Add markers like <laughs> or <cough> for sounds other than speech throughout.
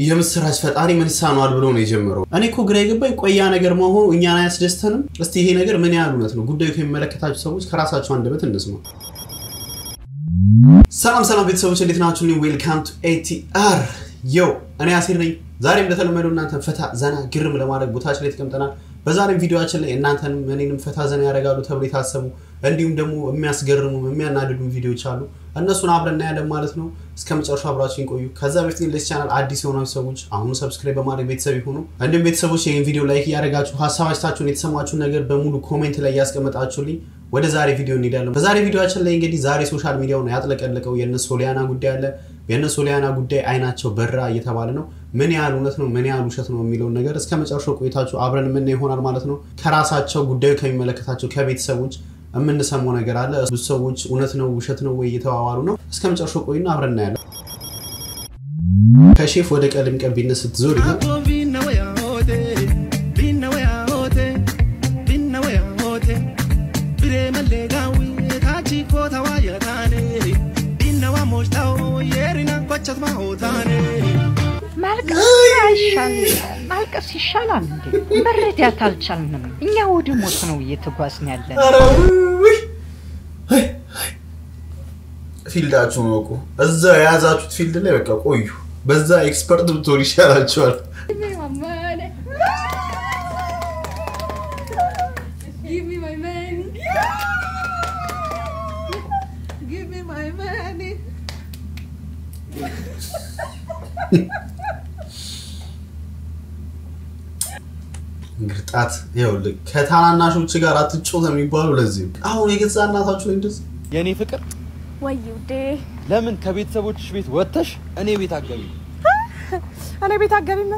የምስራች ፈጣሪ ምን ይሳነዋል ብሎ ነው የጀመረው። እኔ እኮ ግራ የገባኝ ቆያ ነገር መሆኑ እኛን አያስደስተንም። እስቲ ይሄ ነገር ምን ያህል እውነት ነው? ጉዳዩ ከሚመለከታቸው ሰዎች ከራሳቸው አንደበት እንስማ። ሰላም ሰላም ቤተሰቦች እንዴት ናችሁ? welcome to ኤቲአር የው እኔ አስር ነኝ። ዛሬም እንደተለመደው እናንተን ፈታ ዘና ግርም ለማድረግ ቦታችን ላይ ተቀምጠናል። በዛሬም ቪዲዮችን ላይ እናንተንም እኔንም ፈታ ዘና ያደርጋሉ ተብሎ የታሰቡ እንዲሁም ደግሞ የሚያስገርሙ የሚያናድዱ ቪዲዮዎች አሉ። እነሱን አብረን እናያለን ማለት ነው። እስከ መጨረሻ አብራችሁን ቆዩ። ከዛ በፊት ለዚህ ቻናል አዲስ የሆናችሁ ሰዎች አሁኑ subscribe በማድረግ ቤተሰብ ይሁኑ። እንዲሁም ቤተሰቦች ይህን ቪዲዮ like እያደረጋችሁ ሀሳብ አስተያየታችሁን የተሰማችሁን ነገር በሙሉ comment ላይ እያስቀመጣችሁልኝ ወደ ዛሬ ቪዲዮ እንሄዳለን። በዛሬ ቪዲዮችን ላይ እንግዲህ ዛሬ social media ውን ያጥለቀለቀው የእነ ሶሊያና ጉዳይ አለ። የእነ ሶሊያና ጉዳይ አይናቸው በራ እየተባለ ነው። ምን ያህል እውነት ነው፣ ምን ያህል ውሸት ነው የሚለውን ነገር እስከ መጨረሻው ቆይታችሁ አብረን የምናየው ይሆናል ማለት ነው። ከራሳቸው ጉዳዩ ከሚመለከታቸው ከቤተሰቦች የምንሰማው ነገር አለ። ብዙ ሰዎች እውነት ነው ውሸት ነው ወይ እየተባባሉ ነው። እስከ መጨረሻው ቆይና አብረን እናያለን። ከሼፍ ወደ ቀለም ቀቢነት ስትዞር ይሻላል እንዴ? መረዳት አልቻልንም። እኛ ወደ ሞት ነው እየተጓዝን ያለን። field ኣችሁን ወቁ። እዛ የያዛችሁት field ላይ በቃ ቆዩ። በዛ expert ብትሆን ይሻላችኋል። Give <laughs> ግርጣት ይኸውልህ፣ ከታናናሾች ጋር አትጮት የሚባሉ ለዚህ ነው። አሁን የገዛ እናታችሁ እንደዚህ የኔ ፍቅር ወይ ውዴ፣ ለምን ከቤተሰቦችሽ ቤት ወጥተሽ እኔ ቤት አገቢ? እኔ ቤት አገቢም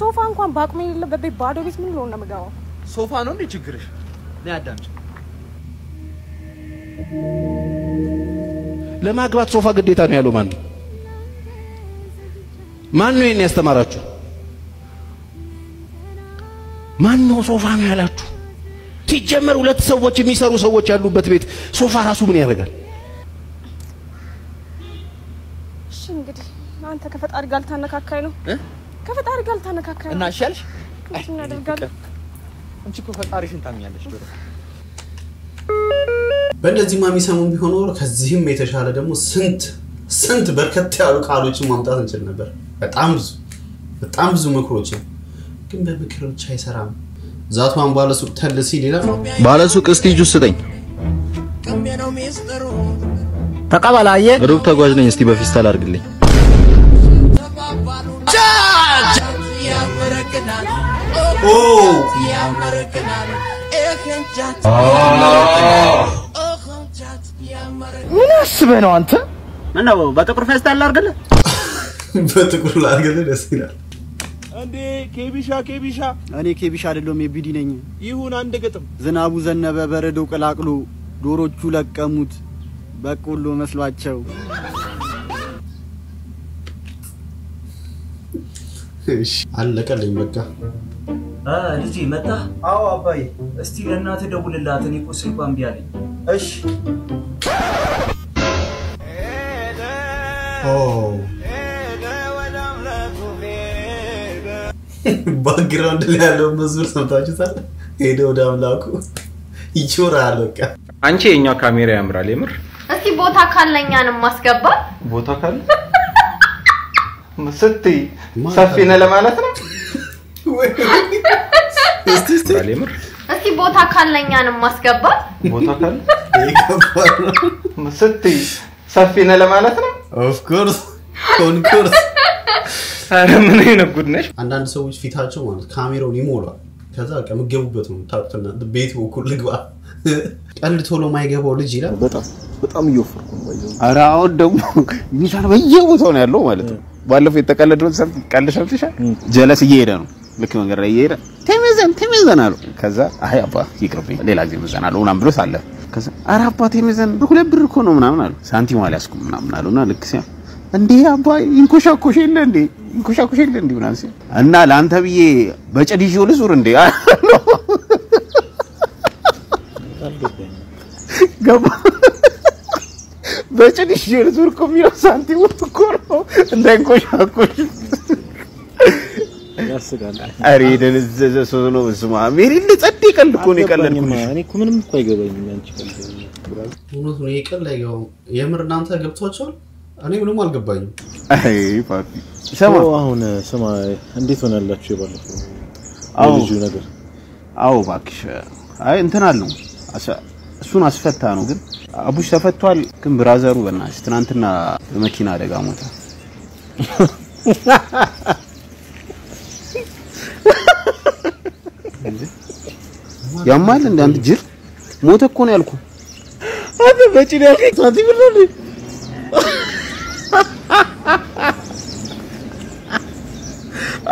ሶፋ እንኳን በአቅሜ የሌለበት ቤት ባዶ ቤት ምን ልሆን ነው የምገባው? ሶፋ ነው እንዴ ችግርሽ? ነይ አዳምጪ። ለማግባት ሶፋ ግዴታ ነው ያለው ማን ነው? ማን ነው ይሄን ያስተማራችሁ? ማን ነው ሶፋ ነው ያላችሁ? ሲጀመር ሁለት ሰዎች የሚሰሩ ሰዎች ያሉበት ቤት ሶፋ ራሱ ምን ያደርጋል? እሺ እንግዲህ አንተ ከፈጣሪ ጋር ልታነካካኝ ነው። እ? ከፈጣሪ ጋር ልታነካካኝ እና? እንዴት እናደርጋለን? አንቺ እኮ ፈጣሪሽን ታምኛለሽ ዶሮ። በእነዚህማ የሚሰሙን ቢሆን ኖሮ ከዚህም የተሻለ ደግሞ ስንት ስንት በርከት ያሉ ቃሎችን ማምጣት እንችል ነበር። በጣም ብዙ በጣም ብዙ ምክሮችን ግን በምክር ብቻ አይሰራም። ዛቷን ባለሱቅ ተል ሲል ይላል ባለሱቅ እስቲ ጁስ ስጠኝ። ተቀበላየ ሩቅ ተጓዥ ነኝ። እስቲ በፊስታል አድርግልኝ። ኦ ምን አስበህ ነው አንተ? ምነው በጥቁር ፌስታል ላድርግልህ? በጥቁር ላርገለ ደስ ይላል። እንዴ ኬቢሻ ኬቢሻ፣ እኔ ኬቢሽ አይደለሁም የቢዲ ነኝ። ይሁን አንድ ግጥም። ዝናቡ ዘነበ በረዶ ቀላቅሎ ዶሮቹ ለቀሙት በቆሎ መስሏቸው። እሺ አለቀልኝ በቃ። ልጅ መጣ? አዎ አባዬ። እስቲ ለእናትህ ደውልላት፣ እኔ እኮ ስልኳ እምቢ አለኝ። እሺ። background ላይ ያለውን መዝሙር ሰምታችሁታል? ሄደ ወደ አምላኩ። ይቾራል በቃ። አንቺ የኛው ካሜራ ያምራል የምር? እስቲ ቦታ ካለኛንም ማስገባ ቦታ ካለ? ስትይ ሰፊ ነህ ለማለት ነው? እስቲ ቦታ ካለኛንም ማስገባ ቦታ ካለ? ስትይ ሰፊ ነህ ለማለት ነው? ኦፍ ኮርስ ኮንኮርስ ኧረ ምን አይነት ጉድ ነሽ አንዳንድ ሰዎች ፊታቸው ማለት ካሜራውን ይሞላል። ከዛ በቃ የምትገቡበት ነው ታውቁትና ቤት በኩል ልግባ ቀልድ ቶሎ ማይገባው ልጅ ይላል። በጣም በጣም እየወፈርኩ ነው። ኧረ አሁን ደግሞ ሚዛን በየቦታው ነው ያለው ማለት ነው። ባለፈው የተቀለደውን ሰምት ቀልድ ሰምተሻል? ጀለስ እየሄደ ነው ልክ መንገድ ላይ እየሄደ ቴሜዘን ቴሜዘን አለው። ከዛ አይ አባ ይቅርብኝ ሌላ ጊዜ መዘን ምናምን ብሎ ሳለ ከዛ ኧረ አባ ቴሜዘን ሁለት ብር እኮ ነው ምናምን አሉ። ሳንቲም አልያዝኩም ምናምን አሉና ልክ ሲያ እንዴ አባ ይንኮሻኮሽ የለ እንዴ? ይንኮሻኮሽ የለ እንዴ ምናምን ሲል እና ለአንተ ብዬ በጭድ ይዤው ልዙር እንዴ? ገባ። በጭድ ይዤው ልዙር እኮ የሚለው ሳንቲሙ እኮ ነው። እንዳይንኮሻኮሽ። ኧረ የደነዘዘ ሰው ነው። በስመ አብ። ጸዴ ቀልድ እኮ ነው የቀለድኩልሽ። እኔ እኮ ምንም እኮ አይገባኝም ያንቺ ቀልድ። ነው የምር እናንተ ገብቷቸዋል? እኔ ምንም አልገባኝም። ሰማ አሁን ስማ፣ እንዴት ሆናላችሁ የባለፈው አዎ የልጁ ነገር? አዎ እባክሽ። አይ እንትን አለው እሱን አስፈታ ነው ግን አቡሽ ተፈቷል። ግን ብራዘሩ በእናትሽ ትናንትና በመኪና አደጋ ሞተ። <laughs> ያማል እንደ አንድ ጅር ሞተ እኮ ነው ያልኩህ። አንተ በጭ ነው ያልከኝ ሳንቲም ነው እንዴ? ኧረ አድክመሻችን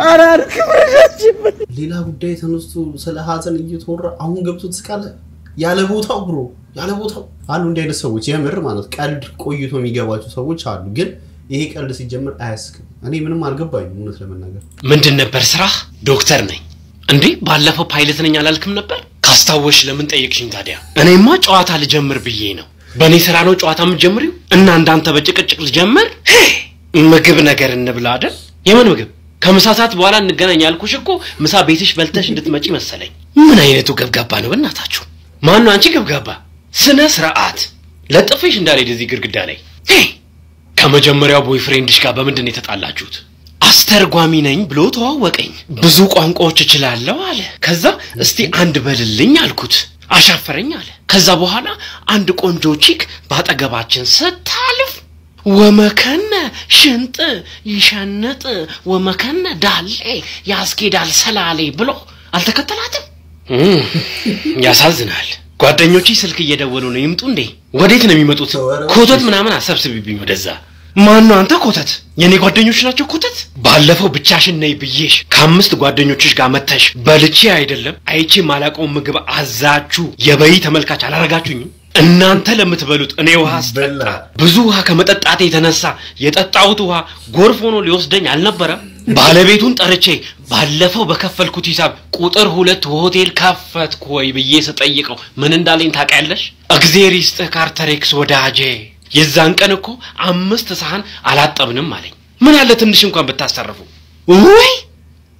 ሌላ ጉዳይ ተነስቶ ስለ ሀዘን እየተወራ አሁን ገብቶ ትስቃለህ? ያለ ቦታው bro ያለ ቦታው አሉ። እንዲህ አይነት ሰዎች የምር ማለት ቀልድ ቆይቶ የሚገባቸው ሰዎች አሉ። ግን ይሄ ቀልድ ሲጀምር አያስቅም። እኔ ምንም አልገባኝም እውነት ለመናገር ምንድን ነበር ስራ? ዶክተር ነኝ። እንዴ ባለፈው ፓይለት ነኝ አላልክም ነበር? ካስታወሽ ለምን ጠየቅሽኝ ታዲያ? እኔማ ጨዋታ ልጀምር ብዬ ነው። በእኔ ስራ ነው ጨዋታ የምትጀምሪው? እና እንዳንተ በጭቅጭቅ ልጀምር? ምግብ ነገር እንብላ አይደል? የምን ምግብ? ከምሳ ሰዓት በኋላ እንገናኝ ያልኩሽ እኮ ምሳ ቤትሽ በልተሽ እንድትመጪ መሰለኝ። ምን አይነቱ ገብጋባ ነው በእናታችሁ? ማን ነው አንቺ ገብጋባ? ስነ ስርዓት ለጥፌሽ እንዳልሄድ እዚህ ግድግዳ ላይ! ከመጀመሪያው boyfriend ሽ ጋር በምንድን ነው የተጣላችሁት? አስተርጓሚ ነኝ ብሎ ተዋወቀኝ። ብዙ ቋንቋዎች እችላለሁ አለ። ከዛ እስቲ አንድ በልልኝ አልኩት። አሻፈረኝ አለ። ከዛ በኋላ አንድ ቆንጆ chick ባጠገባችን ስታልፍ ወመከነ ሽንጥ ይሸንጥ ወመከነ ዳሌ ያስኬዳል ሰላሌ ብሎ አልተከተላትም። ያሳዝናል። ጓደኞቼ ስልክ እየደወሉ ነው። ይምጡ እንዴ? ወዴት ነው የሚመጡት? ኮተት ምናምን አሰብስቢብኝ ወደዛ። ማን ነው አንተ ኮተት? የኔ ጓደኞች ናቸው ኮተት። ባለፈው ብቻሽን ነይ ብዬሽ ከአምስት ጓደኞችሽ ጋር መተሽ በልቼ አይደለም አይቼ ማላውቀውን ምግብ አዛችሁ የበይ ተመልካች አላረጋችሁኝም? እናንተ ለምትበሉት እኔ ውሃ ስጠጣ ብዙ ውሃ ከመጠጣቴ የተነሳ የጠጣሁት ውሃ ጎርፍ ሆኖ ሊወስደኝ አልነበረም? ባለቤቱን ጠርቼ ባለፈው በከፈልኩት ሂሳብ ቁጥር ሁለት ሆቴል ከፈትኩ ወይ ብዬ ስጠይቀው ምን እንዳለኝ ታውቂያለሽ? እግዜር ይስጥህ ካርተሬክስ ወዳጄ፣ የዛን ቀን እኮ አምስት ሰሃን አላጠብንም አለኝ። ምን አለ ትንሽ እንኳን ብታስተርፉ። ወይ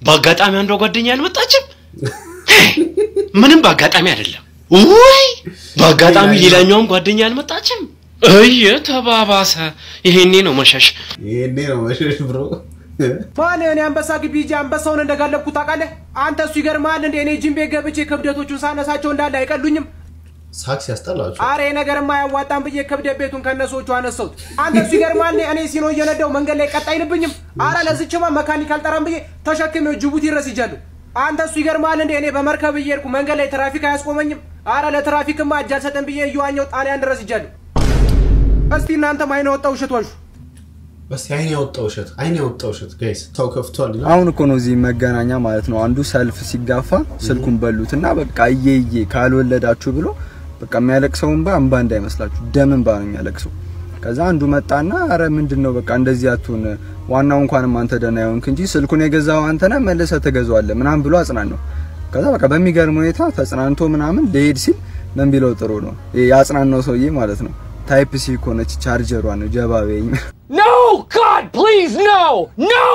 በአጋጣሚ አንዷ ጓደኛ አልመጣችም። ምንም በአጋጣሚ አይደለም። ወይ በአጋጣሚ ሌላኛውም ጓደኛ አልመጣችም። እየ ተባባሰ። ይሄኔ ነው መሸሽ። ይሄኔ ነው መሸሽ ብሮ። ማን እኔ አንበሳ ግቢ ሂጄ አንበሳውን እንደጋለብኩት ታውቃለህ? አንተ እሱ ይገርምሃል እንደ እኔ ጂም ቤት ገብቼ ክብደቶቹን ሳነሳቸው እንዳለ አይቀሉኝም። ሳክስ ያስጠላችሁ። አሬ ነገርማ አያዋጣም ብዬ ክብደት ቤቱን ከነሶቹ አነሳሁት። አንተ እሱ ይገርምሃል እኔ ሲኖ እየነዳው መንገድ ላይ ቀጥ አይልብኝም። አረ ለዝችማ መካኒክ አልጠራም ብዬ ተሸክሜው ጅቡቲ ድረስ ሄጃለሁ። አንተ እሱ ይገርምሃል እንደ እኔ በመርከብ እየሄድኩ መንገድ ላይ ትራፊክ አያስቆመኝም። አረ ለትራፊክማ እጅ አልሰጥም ብዬ እየዋኘው ጣሊያን ድረስ ሄጃለሁ። እስቲ እናንተም አይን ያወጣ ውሸት ዋሹ። በቃ አይን ያወጣ ውሸት፣ አይን ያወጣ ውሸት። guys ተው ከፍቷል አሁን እኮ ነው እዚህ መገናኛ ማለት ነው አንዱ ሰልፍ ሲጋፋ ስልኩን በሉት እና በቃ እየዬ ካልወለዳችሁ ብሎ በቃ የሚያለቅሰው እንባ እንባ እንዳይመስላችሁ ደም እንባ ነው የሚያለቅሰው። ከዛ አንዱ መጣና አረ ምንድን ነው በቃ እንደዚህ አትሁን፣ ዋናው እንኳንም አንተ ደህና ሆንክ እንጂ ስልኩን የገዛው አንተ ነህ መልሰህ ምናምን ብሎ አጽናን ነው። ከዛ በቃ በሚገርም ሁኔታ ተጽናንቶ ምናምን ሊሄድ ሲል ምን ቢለው ጥሩ ነው? ያጽናናው ሰውዬ ማለት ነው። Type C ከሆነች ቻርጀሯ ነው ጀባቤኝ No! God, please, no! No!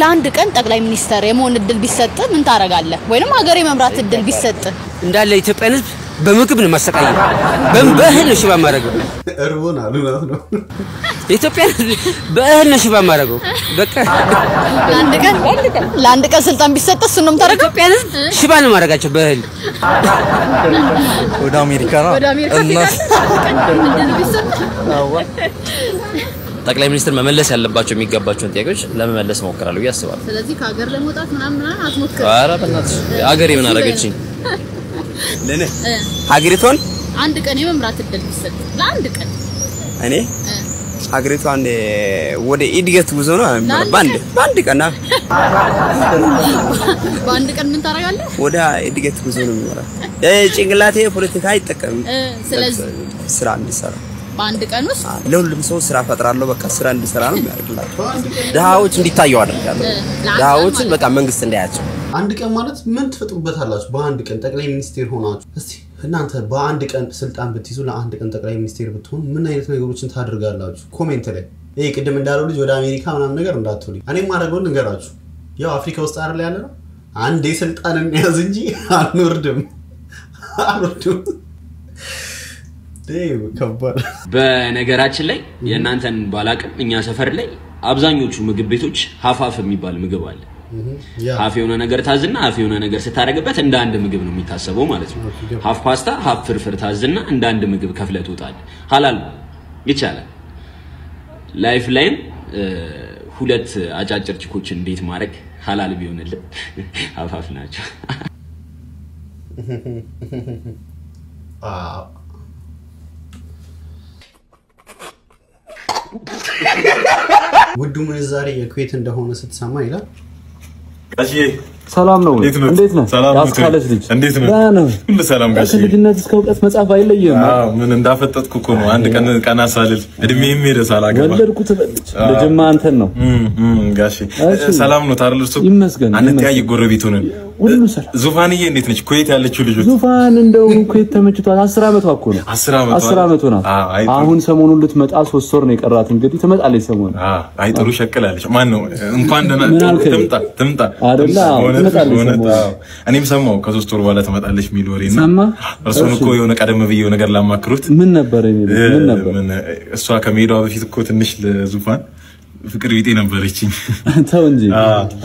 ለአንድ ቀን ጠቅላይ ሚኒስተር የመሆን እድል ቢሰጥ ምን ታደርጋለህ? ወይንም ሀገር የመምራት እድል ቢሰጥ እንዳለ የኢትዮጵያን ሕዝብ በምግብ ነው ማሰቃየ በእህል ነው ሽባ ማድረገው። እርቦን አሉ ነው የኢትዮጵያን ሕዝብ በእህል ነው ሽባ ማድረገው። በቃ ለአንድ ቀን ለአንድ ቀን ስልጣን ቢሰጥ እሱን ነው የምታደርገው? ኢትዮጵያን ሕዝብ ሽባ ነው ማድረጋቸው በእህል ወደ አሜሪካ ነው ወደ አሜሪካ ጠቅላይ ሚኒስትር መመለስ ያለባቸው የሚገባቸውን ጥያቄዎች ለመመለስ እሞክራለሁ ብዬ አስባለሁ። ስለዚህ ከሀገር ለመውጣት ምናምን ምናምን ኧረ በእናትሽ አገሬ ምን አደረገችኝ? <laughs> ለኔ ሀገሪቷን አንድ ቀን የመምራት እድል ቢሰጥ ለአንድ ቀን እኔ ሀገሪቷን ወደ እድገት ጉዞ ነው በአንድ በአንድ ቀን <laughs> በአንድ ቀን ምን ታደርጋለህ? ወደ እድገት ጉዞ ነው የሚመራው። ጭንቅላቴ ፖለቲካ አይጠቀምም። ስለዚህ ስራ እንዲሰራ በአንድ ቀን ውስጥ ለሁሉም ሰው ስራ ፈጥራለሁ። በቃ ስራ እንዲሰራ ነው የሚያደርግላቸው። ድሃዎች እንዲታዩ አደርጋለሁ። ድሃዎችን በቃ መንግስት እንዳያቸው አንድ ቀን ማለት ምን ትፈጥሩበታላችሁ? በአንድ ቀን ጠቅላይ ሚኒስቴር ሆናችሁ እስቲ እናንተ በአንድ ቀን ስልጣን ብትይዙ ለአንድ ቀን ጠቅላይ ሚኒስቴር ብትሆኑ ምን አይነት ነገሮችን ታደርጋላችሁ? comment ላይ ይሄ ቅድም እንዳለው ልጅ ወደ አሜሪካ ምናምን ነገር እንዳትሉ። እኔ ማደርገውን ልንገራችሁ። ያው አፍሪካ ውስጥ አይደል ያለ ነው። አንዴ ስልጣን እንያዝ እንጂ አንወርድም አንወርድም። ከባድ በነገራችን ላይ የእናንተን ባላቅም እኛ ሰፈር ላይ አብዛኞቹ ምግብ ቤቶች ሀፋፍ የሚባል ምግብ አለ። half የሆነ ነገር ታዝና half የሆነ ነገር ስታደርግበት እንደ አንድ ምግብ ነው የሚታሰበው ማለት ነው። ሀፍ ፓስታ፣ ሀፍ ፍርፍር ታዝና እንደ አንድ ምግብ ከፍለ ትወጣለህ። ar ሀላል ነው፣ ይቻላል። life ላይም ሁለት አጫጭር chick ኦችን እንዴት ማድረግ ሀላል ቢሆንልን ሀፋፍ ናቸው። <laughs> <laughs> ውዱ ምንዛሬ የኩዌት እንደሆነ ስትሰማ ይላል። ሰላም ነው። እንዴት ነህ? ያስካለች ልጅ እንዴት ሁሉ ሰላም ጋሼ? ከልጅነት እስከ እውቀት መጽሐፍ አይለይም። አዎ፣ ምን እንዳፈጠጥኩ እኮ ነው። አንድ ቀን ቀና ሳልል እድሜም ሄደ ሳላገባ ወለድኩ ትበልች ልጅማ አንተን ነው። እሺ። ሰላም ነው እርሶ? ይመስገን፣ አንተያይ ጎረቤት ሆነን። ሁሉ ሰላም። ዙፋንዬ እንዴት ነች? ኩዌት ያለችው ልጆች ዙፋን እንደው ኩዌት ተመችቷል። አስር ዓመቷ እኮ ነው። አስር ዓመቷ ናት። አሁን ሰሞኑን ልትመጣ ሶስት ወር ነው የቀራት። እንግዲህ ትመጣለች ሰሞኑን። አይ ጥሩ ሸቅላለች። ማን ነው እንኳን ደህና? ትምጣ ትምጣ አይደለ? እኔም ሰማሁ ከሶስት ወር በኋላ ትመጣለች የሚል ወሬ እና ሰማ? እርሱን እኮ የሆነ ቀደም ብዬው ነገር ላማክሩት ምን ነበር? ምን ነበር? እሷ ከመሄዷ በፊት እኮ ትንሽ ለዙፋን ፍቅር ቢጤ ነበረችኝ። ተው እንጂ።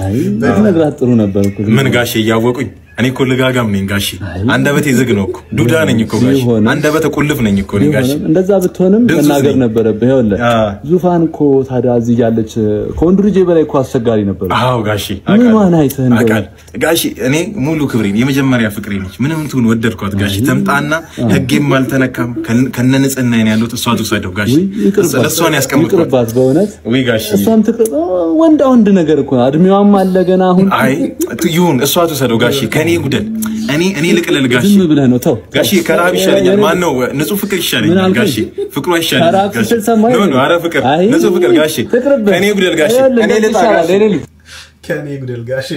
አይ ብትነግራት ጥሩ ነበር ምን ጋሼ እያወቁኝ እኔ እኮ ልጋጋም ነኝ ጋሼ። አንደበቴ ዝግ ነው እኮ ዱዳ ነኝ እኮ ጋሼ። አንደበተ ቁልፍ ነኝ እኮ ቢሆንም እንደዛ ብትሆንም መናገር ነበረብህ። ይኸውልህ ዙፋን እኮ ታዲያ እዚህ ያለች ከወንዱ ልጄ በላይ እኮ አስቸጋሪ ነበር። አዎ ጋሼ ምኗን አይተህ ጋሼ። እኔ ሙሉ ክብሬን የመጀመሪያ ፍቅሬ ነች። ምንም ትሁን ወደድኳት ጋሼ። ተምጣና ህጌም አልተነካም ከነ ንጽህና ነው ያሉት። እሷ ትውሰደው ለእሷን ያስቀምጥኳት ይቅርባት በእውነት ወይ ጋሼ። እሷም ትቅር ወንዳ ወንድ ነገር እኮ እድሜዋም አለ ገና አሁን አይ ይሁን፣ እሷ ትውሰደው ጋሼ። ከኔ ጉደል እኔ እኔ ልቅልል ጋሼ። ዝም ብለህ ነው ተው። ጋሼ ከረሃብ ይሻለኛል። ማን ነው ንጹህ ፍቅር ምን ይሻለኛል? ጋሼ። ፍቅሩ አይሻለኝም ከረሃብ ጋሼ።? ኖ ኖ፣ ኧረ ፍቅር አይ፣ ንጹህ ፍቅር ጋሼ። ትቅርብህ። ከኔ ጉደል ጋሼ። ይኸውልህ፣ እኔ ልጣ ጋሼ። ጉደል ጋሼ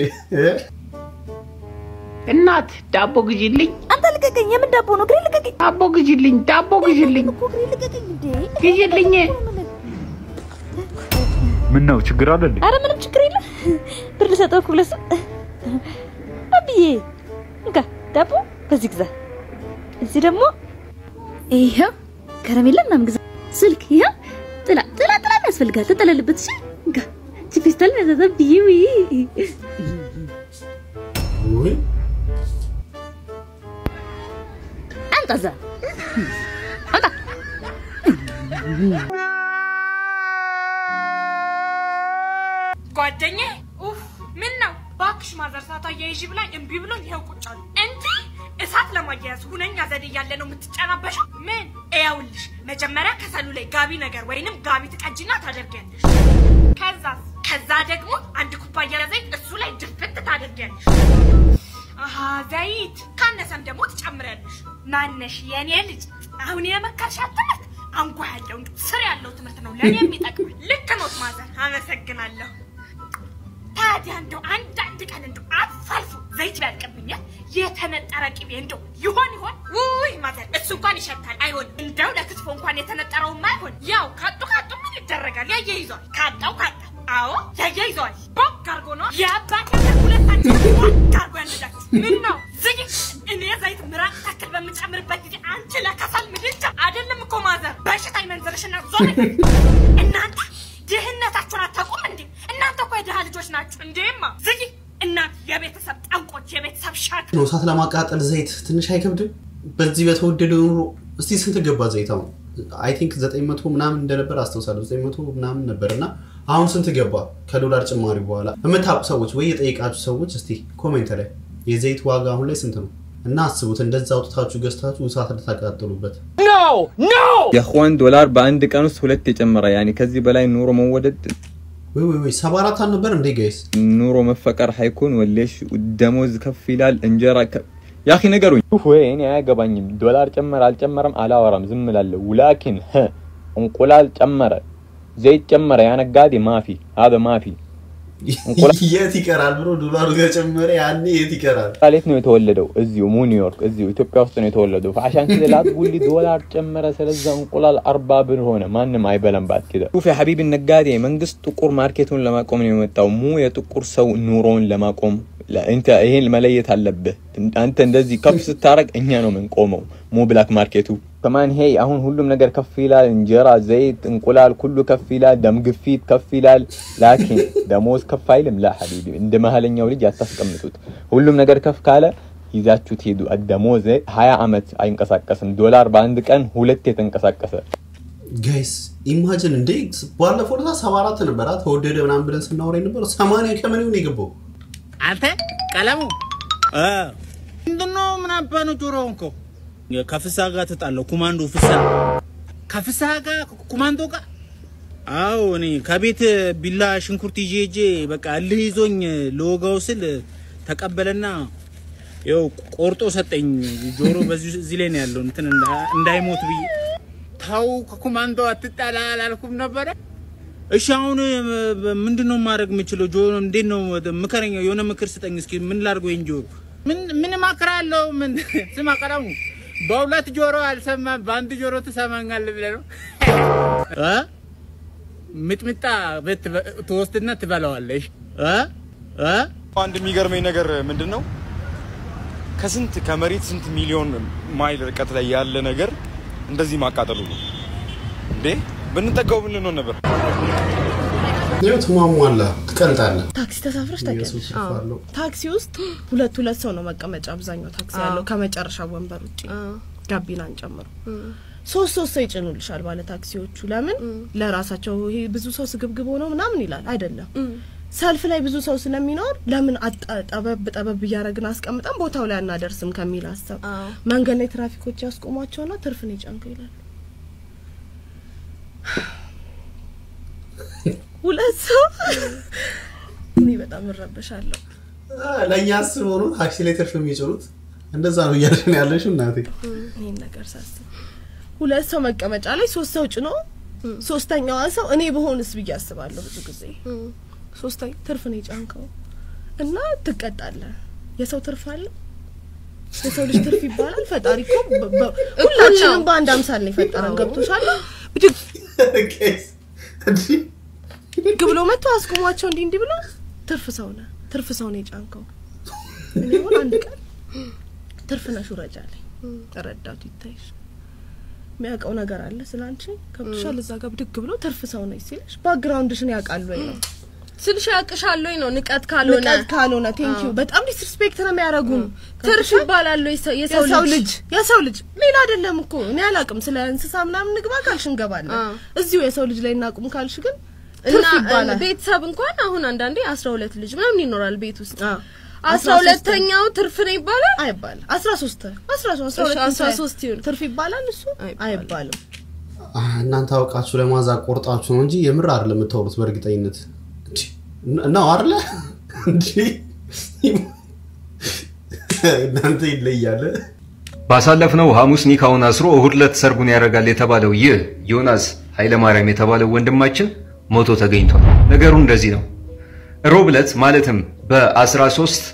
እናት ዳቦ ግዢልኝ። አንተ ልቀቀኝ። የምን ዳቦ ነው? እግሬን ልቀቀኝ። ዳቦ ግዢልኝ። ዳቦ ግዢልኝ።! ግዢልኝ። ምን ነው ችግር አለ እንዴ? አረ ምንም ችግር የለም። ብር ልሰጠው እኮ ብለህ አብዬ እንካ ዳቦ በዚህ ግዛ። እዚህ ደግሞ ይኸው ከረሜላ ምናምን ግዛ። ስልክ ይኸው ጥላ ጥላ ጥላ ያስፈልጋል። ተጠለልበት። እሺ እንካ ቺፕስታል ያዛዛ ብዬ ወይ አንተ እዛ ጓደኛዬ ማዘር አያይዥ ብላኝ እምቢ ብሎኝ ይኸው ቁጭ አሉ። እንዲህ እሳት ለማያያዝ ሁነኛ ዘዴ እያለ ነው የምትጨናበሸው? ምን እያውልሽ፣ መጀመሪያ ከሰሉ ላይ ጋቢ ነገር ወይንም ጋቢ ትቀጅና ታደርጊያለሽ። ከዛ ከዛ ደግሞ አንድ ኩባያ ዘይት እሱ ላይ ድፍት ታደርጊያለሽ። አሃ ዘይት ካነሰም ደግሞ ትጨምሪያለሽ። ማነሽ የኔ ልጅ አሁን የመከርሻት ትምህርት አንጓ ያለው ስር ያለው ትምህርት ነው ለእኔ የሚጠቅም። ልክ ኖት ማዘር፣ አመሰግናለሁ። ታዲያ እንደው አንዳንድ ቀን እንደው አልፎ ዘይት ቢያልቅብኛል የተነጠረ ቅቤ እንደው ይሆን ይሆን? ውይ ማዘር፣ እሱ እንኳን ይሸታል። አይሆንም። እንደው ለክትፎ እንኳን የተነጠረውማ አይሆን። ያው ካጡ ካጡ ምን ይደረጋል? ያያይዘዋል። ካጣው ካጣው፣ አዎ ያያይዘዋል። ቦግ አርጎ ነው የአባት ሁለታችን ቦግ አርጎ ምን ነው ዝጊ። እኔ ዘይት ምራቅ ታክል በምጨምርበት ጊዜ አንቺ ለከሰል ምድጃ አይደለም እኮ ማዘር፣ በሽታ ይመንዝርሽና ዞር እናንተ እንዴማ ዝጊ እናት የቤተሰብ ጠንቆች፣ የቤተሰብ ሻክ ነው እሳት ለማቃጠል ዘይት ትንሽ አይከብድም? በዚህ በተወደደ ኑሮ እስቲ ስንት ገባ ዘይት? አሁን I think ዘጠኝ መቶ ምናምን እንደነበር አስታውሳለሁ። ዘጠኝ መቶ ምናምን ነበር እና አሁን ስንት ገባ? ከዶላር ጭማሪ በኋላ የምታውቁ ሰዎች ወይ የጠየቃችሁ ሰዎች እስቲ comment ላይ የዘይት ዋጋ አሁን ላይ ስንት ነው? እና አስቡት እንደዛ አውጥታችሁ ገዝታችሁ እሳት ልታቃጥሉበት No! No! የእኽዋን ዶላር በአንድ ቀን ውስጥ ሁለት የጨመረ ያኔ ከዚህ በላይ ኑሮ መወደድ ወይ ወይ ወይ ሰባ አራት አልነበር እንዴ guys? ኑሮ መፈቀር ሀይኮን ወሌሽ ደሞዝ ከፍ ይላል እንጀራ ያኺ ነገሩኝ ወይ እኔ አያገባኝም። ዶላር ጨመረ አልጨመረም አላወራም ዝም እላለሁ። ውላኪን እንቁላል ጨመረ ዘይት ጨመረ ያ ነጋዴ ማፊ ሀበ ማፊ <laughs> የት ይቀራል ብሎ ዶላሩ ከጨመረ ያኔ የት ይቀራል? የት ነው የተወለደው? እዚሁ ሙ ኒውዮርክ፣ እዚሁ ኢትዮጵያ ውስጥ ነው የተወለደው። አሻን ከዛ ላትጉሊ ዶላር ጨመረ፣ ስለዛ እንቁላል አርባ ብር ሆነ። ማንም አይበላም ባት ከዛ ሹፍ ያ ሐቢብ ነጋዴ፣ መንግስት ጥቁር ማርኬቱን ለማቆም ነው የመጣው። ሙ የጥቁር ሰው ኑሮውን ለማቆም አንተ ይሄን መለየት አለብህ። አንተ እንደዚህ ከፍ ስታረግ እኛ ነው የምንቆመው። مو black market ኡ ከማን ሄ አሁን ሁሉም ነገር ከፍ ይላል። እንጀራ፣ ዘይት፣ እንቁላል ሁሉ ከፍ ይላል። ደም ግፊት ከፍ ይላል። لكن ደሞዝ ከፍ አይልም። لا حبيبي እንደ መሀለኛው ልጅ አታስቀምጡት። ሁሉም ነገር ከፍ ካለ ይዛችሁ ትሄዱ። ደሞዝ ሀያ አመት አይንቀሳቀስም። ዶላር በአንድ ቀን ሁለት የተንቀሳቀሰ guys imagine እንዴ ባለፈው ሰባ አራት ነበራ ተወደደ ምናምን ብለን ስናወራ የነበረው ሰማንያ ከምን ይሁን የገባው አንተ ቀለሙ ምንድነው? ምን አባ ነው ጆሮውን እኮ ከፍሳ ጋር ተጣለው። ኩማንዶ ፍሳ ከፍሳ ጋር ኩማንዶ ጋር አዎ፣ እኔ ከቤት ቢላ ሽንኩርት ይዤ ሄጄ በቃ እልህ ይዞኝ ልወጋው ስል ተቀበለና ይኸው ቆርጦ ሰጠኝ። ጆሮ በዚህ ላይ ነው ያለው እንትን እንዳ- እንዳይሞት ብዬ ታው ከኮማንዶ አትጣላ አላልኩም ነበረ? እሺ አሁን ምንድን ነው ማድረግ የምችለው? ጆሮ እንዴት ነው ምከረኝ፣ የሆነ ምክር ስጠኝ እስኪ። ምን ላድርግ? ወይን ጆሮ ምን ምን እመክርሃለሁ? ምን <laughs> ስማ ቀለሙ፣ በሁለት ጆሮ አልሰማም በአንድ ጆሮ ትሰማኛለህ ብለህ ነው እ <laughs> ሚጥሚጣ ቤት ትወስድና ትበላዋለሽ እ እ አንድ የሚገርመኝ ነገር ምንድን ነው ከስንት ከመሬት ስንት ሚሊዮን ማይል ርቀት ላይ ያለ ነገር እንደዚህ ማቃጠሉ ነው እንዴ? ብንጠጋው ምን ልንሆን ነበር? ይኸው ትሟሟላ ትቀልጣለህ። ታክሲ ተሳፍረሽ ታውቂያለሽ? ታክሲ ውስጥ ሁለት ሁለት ሰው ነው መቀመጫ አብዛኛው ታክሲ ያለው ከመጨረሻ ወንበር ውጭ ጋቢናን ጨምሮ። ሶስት ሶስት ሰው ይጭኑልሻል ባለ ታክሲዎቹ። ለምን? ለራሳቸው ይሄ ብዙ ሰው ስግብግብ ሆነው ምናምን ይላል። አይደለም። ሰልፍ ላይ ብዙ ሰው ስለሚኖር ለምን አጣ- ጠበብ ጠበብ እያደረግን አስቀምጠን ቦታው ላይ አናደርስም ከሚል ሀሳብ። መንገድ ላይ ትራፊኮች ያስቆሟቸውና ትርፍን የጫንከው ይላል። ሁለት ሰው እኔ በጣም እረበሻለሁ። ለእኛ አስበው ነው ታክሲ ላይ ትርፍ የሚጭኑት። እንደዛ ነው እያልሽን ያለሽው እናቴ። ይህን ነገር ሳስብ ሁለት ሰው መቀመጫ ላይ ሶስት ሰው ጭኖ ሶስተኛዋ ሰው እኔ በሆንስ ብዬ አስባለሁ ብዙ ጊዜ። ሶስተኛ ትርፍ ነው የጫንከው እና ትቀጣለህ። የሰው ትርፍ አለ የሰው ልጅ ትርፍ ይባላል። ፈጣሪ እኮ ሁላችንም በአንድ አምሳል ነው የፈጠረን። ገብቶሻል? ብድግ ብድግ ብሎ መጥቶ አስቆሟቸው እንዲህ እንዲህ ብሎ ትርፍ ሰው ነህ፣ ትርፍ ሰው ነው የጫንከው። እኔ አንድ ቀን ትርፍ ነሽ ውረጅ አለኝ። ረዳቱ ይታይሽ የሚያውቀው ነገር አለ ስለ አንቺ ገብቶሻል። እዛ ጋር ብድግ ብሎ ትርፍ ሰው ነች ሲልሽ background ሽን ያውቃል ወይ ነው ስልሽ ያቅሻል ወይ ነው ንቀት ካልሆነ ንቀት ካልሆነ thank you አዎ። በጣም disrespect ነው የሚያደርጉን። ትርፍ ይባላል ወይ ሰው- የሰው የሰው ልጅ? የሰው ልጅ ሌላ አይደለም እኮ እኔ አላውቅም። ስለ እንስሳ ምናምን ንግባ ካልሽ እንገባለን። እዚሁ የሰው ልጅ ላይ እናቁም ካልሽ ግን እና ትርፍ ይባላል። ቤተሰብ እንኳን አሁን አንዳንዴ አስራ ሁለት ልጅ ምናምን ይኖራል ቤት ውስጥ አስራ ሁለተኛው ትርፍ ነው ይባላል አይባልም። አስራ ሶስት አስራ ሶስት እሺ፣ አስራ ሶስት ይሁን ትርፍ ይባላል እሱ አይባልም። አ፣ እናንተ አውቃችሁ ለማዛቅ ቆርጣችሁ ነው እንጂ የምር አይደለም የምታወሩት በእርግጠኝነት ነው አይደለ እንዲ እናንተ ይለያለ ባሳለፍነው ሐሙስ ኒካውን አስሮ እሁድ ዕለት ሰርጉን ያደርጋል የተባለው ይህ ዮናስ ኃይለማርያም የተባለው ወንድማችን ሞቶ ተገኝቷል። ነገሩ እንደዚህ ነው። ሮብ ዕለት ማለትም በ13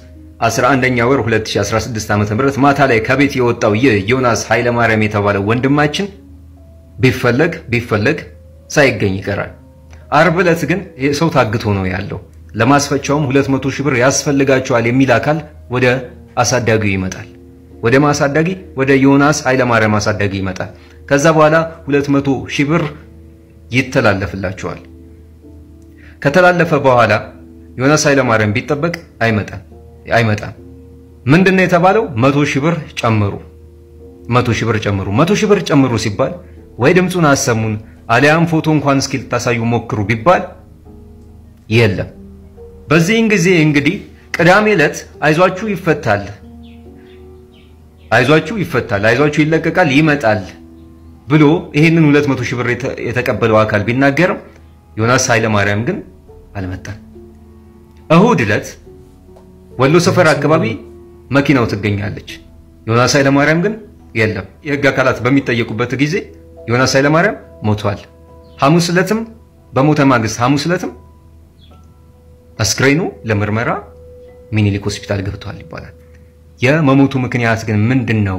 11ኛ ወር 2016 ዓ.ም ማታ ላይ ከቤት የወጣው ይህ ዮናስ ኃይለማርያም የተባለው ወንድማችን ቢፈለግ ቢፈለግ ሳይገኝ ይቀራል። አርብ ዕለት ግን ሰው ታግቶ ነው ያለው። ለማስፈቻውም 200 ሺህ ብር ያስፈልጋቸዋል የሚል አካል ወደ አሳዳጊው ይመጣል። ወደ ማሳዳጊ ወደ ዮናስ ኃይለማርያም አሳዳጊ ይመጣል። ከዛ በኋላ 200 ሺህ ብር ይተላለፍላቸዋል። ከተላለፈ በኋላ ዮናስ ኃይለማርያም ቢጠበቅ አይመጣም አይመጣም። ምንድነው የተባለው? መቶ ሺህ ብር ጨምሩ፣ መቶ ሺህ ብር ጨምሩ። መቶ ሺህ ብር ጨምሩ ሲባል ወይ ድምፁን አሰሙን አሊያም ፎቶ እንኳን እስኪ ልታሳዩ ሞክሩ ቢባል የለም። በዚህን ጊዜ እንግዲህ ቅዳሜ ዕለት አይዟችሁ ይፈታል፣ አይዟችሁ ይፈታል፣ አይዟችሁ ይለቀቃል፣ ይመጣል ብሎ ይሄንን 200 ሺህ ብር የተ- የተቀበለው አካል ቢናገርም ዮናስ ኃይለማርያም ግን አልመጣም። እሁድ ዕለት ወሎ ሰፈር አካባቢ መኪናው ትገኛለች። ዮናስ ኃይለማርያም ግን የለም። የህግ አካላት በሚጠየቁበት ጊዜ ዮናስ ኃይለማርያም ሞቷል። ሐሙስ ዕለትም በሞተ ማግስት ሐሙስ ዕለትም አስክሬኑ ለምርመራ ሚኒሊክ ሆስፒታል ገብቷል ይባላል። የመሞቱ ምክንያት ግን ምንድን ነው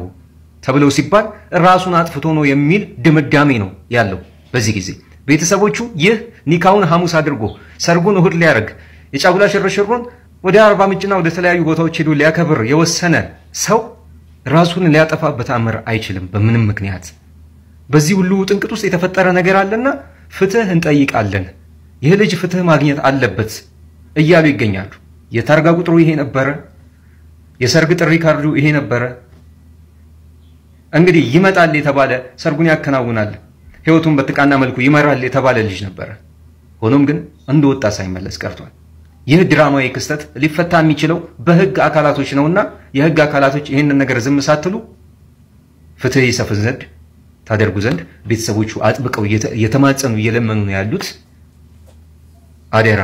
ተብለው ሲባል ራሱን አጥፍቶ ነው የሚል ድምዳሜ ነው ያለው። በዚህ ጊዜ ቤተሰቦቹ ይህ ኒካውን ሐሙስ አድርጎ ሰርጉን እሁድ ሊያደርግ የጫጉላ ሽርሽሩን ወደ አርባ ምንጭና ወደ ተለያዩ ቦታዎች ሄዶ ሊያከብር የወሰነ ሰው ራሱን ሊያጠፋ በተአምር አይችልም በምንም ምክንያት። በዚህ ሁሉ ጥንቅጥ ውስጥ የተፈጠረ ነገር አለና ፍትህ እንጠይቃለን፣ ይህ ልጅ ፍትህ ማግኘት አለበት እያሉ ይገኛሉ። የታርጋ ቁጥሩ ይሄ ነበረ፣ የሰርግ ጥሪ ካርዱ ይሄ ነበረ። እንግዲህ ይመጣል የተባለ ሰርጉን ያከናውናል፣ ህይወቱን በተቃና መልኩ ይመራል የተባለ ልጅ ነበረ። ሆኖም ግን እንደወጣ ሳይመለስ ቀርቷል። ይህ ድራማዊ ክስተት ሊፈታ የሚችለው በህግ አካላቶች ነውና የህግ አካላቶች ይህንን ነገር ዝም ሳትሉ ፍትህ ይሰፍን ዘንድ ታደርጉ ዘንድ ቤተሰቦቹ አጥብቀው እየተማጸኑ እየለመኑ ነው ያሉት። አደራ።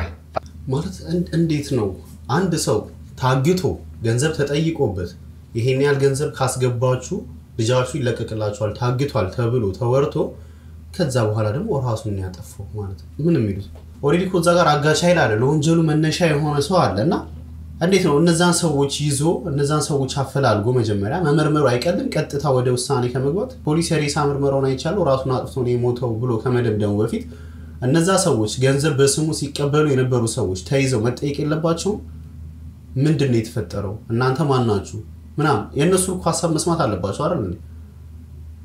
ማለት እን- እንዴት ነው? አንድ ሰው ታግቶ ገንዘብ ተጠይቆበት ይሄን ያህል ገንዘብ ካስገባችሁ ልጃችሁ ይለቀቅላችኋል ታግቷል ተብሎ ተወርቶ ከዛ በኋላ ደግሞ ራሱን ያጠፋው ማለት ምን የሚሉት? already እኮ እዛ ጋር አጋች ኃይል አለ፣ ለወንጀሉ መነሻ የሆነ ሰው አለ እና እንዴት ነው እነዛን ሰዎች ይዞ እነዛን ሰዎች አፈላልጎ መጀመሪያ መመርመሩ አይቀልም። ቀጥታ ወደ ውሳኔ ከመግባት ፖሊስ የሬሳ ምርመራውን አይቻለሁ ራሱን አጥፍቶ ነው የሞተው ብሎ ከመደምደሙ በፊት እነዛ ሰዎች ገንዘብ በስሙ ሲቀበሉ የነበሩ ሰዎች ተይዘው መጠየቅ የለባቸውም? ምንድን ነው የተፈጠረው? እናንተ ማን ናችሁ? ምናምን የእነሱ እኮ ሀሳብ መስማት አለባቸው አይደል?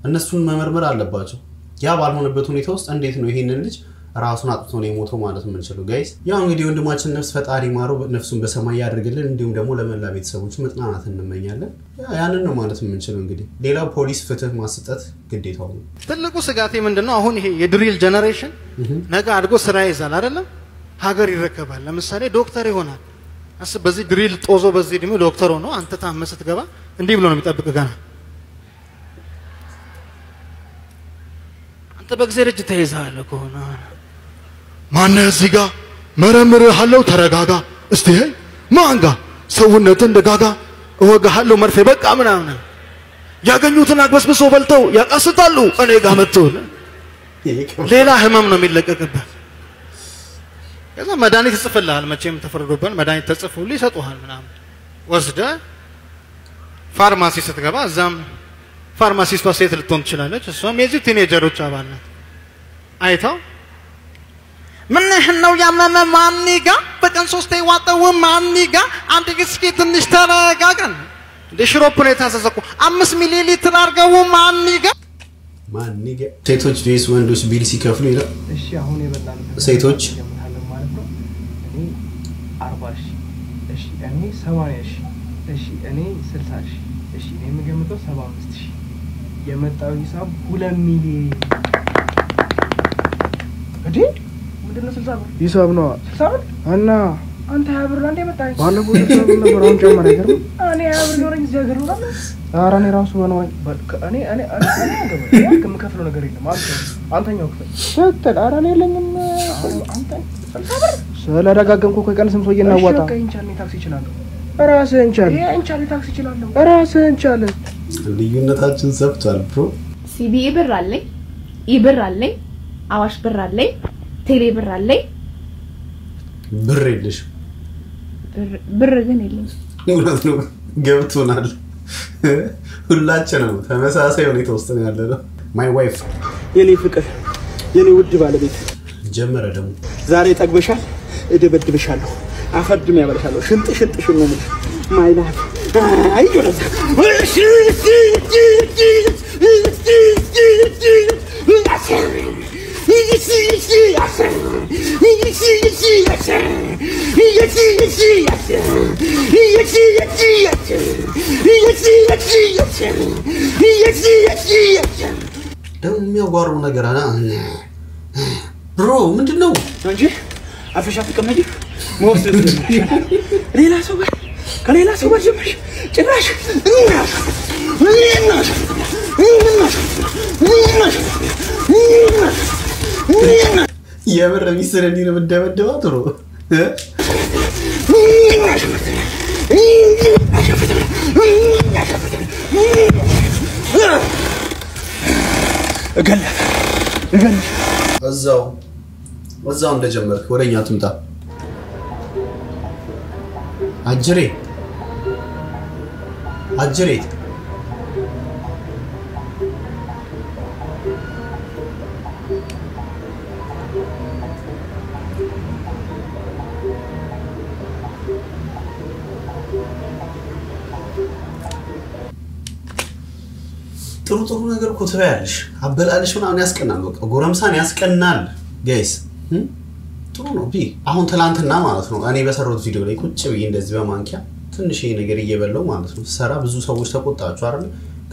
እነሱን መመርመር አለባቸው። ያ ባልሆነበት ሁኔታ ውስጥ እንዴት ነው ይሄንን ልጅ ራሱን አጥፍቶ ነው የሞተው ማለት የምንችለው? guys ያው እንግዲህ ወንድማችን ነፍስ ፈጣሪ ማረው፣ ነፍሱን በሰማይ ያድርግልን። እንዲሁም ደግሞ ለመላ ቤተሰቦች መጽናናት እንመኛለን። ያንን ነው ማለት የምንችለው። እንግዲህ ሌላው ፖሊስ ፍትህ ማስጠት ግዴታው ነው። ትልቁ ስጋቴ ምንድን ነው? አሁን ይሄ የድሪል ጀነሬሽን ነገ አድጎ ስራ ይዛል አይደለም፣ ሀገር ይረከባል። ለምሳሌ ዶክተር ይሆናል። አስብ፣ በዚህ ድሪል ጦዞ በዚህ እድሜው ዶክተር ሆኖ አንተ ታመህ ስትገባ እንዲህ ብሎ ነው የሚጠብቅ ገና አንተ በእግዚአብሔር እጅ ተይዘሃል ከሆነ ማነህ እዚህ ጋ መረምርሃለሁ፣ ተረጋጋ። እስቲ ማን ጋ ሰውነትን ደጋጋ እወጋሃለሁ መርፌ በቃ ምናምን ያገኙትን አግበስብሶ በልተው ያቃስታሉ። እኔ ጋር መጥተው ሌላ ህመም ነው የሚለቀቅበት። ከዛ መድኃኒት ይጽፍልሃል። መቼም ተፈርዶብን መድኃኒት ተጽፎልህ ይሰጡሃል ምናምን ወስደ ፋርማሲ ስትገባ እዛም ፋርማሲስቷ ሴት ልትሆን ትችላለች። እሷም የዚህ ቲኔጀሮች አባል ናት። አይታው ምንህን ነው ያመመ ማኒጋ በቀን ሶስቴ ዋጠው። ማኒጋ አንድ እስኪ ትንሽ ተረጋጋን። እንደ ሽሮፕ ነው የታዘዘኩ አምስት ሚሊ ሊትር አድርገው ማኒጋ ማኒገ ሴቶች ቬስ ወንዶች ቢል ሲከፍሉ ይላል። እሺ አሁን የበላንበት ሴቶች? እሺ እኔ ሰማንያ ሺ እሺ እኔ ስልሳ ሺ እሺ እኔ የምገምተው ሰባ አምስት ሺ። የመጣው ሂሳብ ሁለት ሚሊዮን እንዴ ምንድን ነው ስልሳ ብር? ሂሳብ ነዋ ስልሳ ብር? እና አንተ ሀያ ብር አንዴ መጣኝ ባለፈው ስልሳ ብር ነበር፣ አሁን ጨመረ። አይገርምም? እኔ ሀያ ብር ኖረኝ እዚህ ሀገር ኖራለሁ። ኧረ እኔ ራሱ በኖረኝ። በቃ እኔ እኔ የምከፍለው ነገር የለም። አንተ አንተኛው ክፍል። ስትል ኧረ እኔ የለኝም። ስለደጋገምኩ እኮ የቀንስም ሰውዬ እሺ እናዋጣ። ታክሲ እችላለሁ። ራስህን ቻል፣ ታክሲ እችላለሁ። ራስህን ቻል። ልዩነታችን ሰፍቷል ብሮ። ሲቢኢ ብር አለኝ፣ ኢ ብር አለኝ፣ አዋሽ ብር አለኝ፣ ቴሌ ብር አለኝ። ብር የለሽም። ብር- ብር ግን የለኝም። እውነት ነው፣ ገብቶናል። ሁላችንም ተመሳሳይ ሁኔታ ውስጥ ነው ያለ ነው። my wife የኔ ፍቅር፣ የኔ ውድ ባለቤት ጀመረ ደግሞ ዛሬ ጠግበሻል፣ እደበድብሻለሁ፣ አፈርድም ያበላሻለሁ። ሽንጥ ሽንጥሽን ነው የምልሽ። my ላቭ አይ ደግሞ የሚያጓሩ ነገር አለ። ብሮ ምንድን ነው እንጂ አፍሻ ተቀመጪ መወስደት ጀመርሽ። ሌላ ሰው ጋር ከሌላ ሰው ጋር ጀመርሽ ጭራሽ የምር ሚስትን እንዲህ ነው? እገላት እገላት እዛው እዛው እንደጀመርክ ወደ እኛ ትምጣ። አጅሬ አጅሬት ጥሩ ጥሩ ነገር እኮ ትበያለሽ፣ አበላልሽ ምናምን ያስቀናል። በቃ ጎረምሳን ያስቀናል። guys ጥሩ ነው ቢ አሁን ትላንትና ማለት ነው እኔ በሰራሁት ቪዲዮ ላይ ቁጭ ብዬ እንደዚህ በማንኪያ ትንሽ ይሄ ነገር እየበላው ማለት ነው ሰራ ብዙ ሰዎች ተቆጣችሁ አይደል?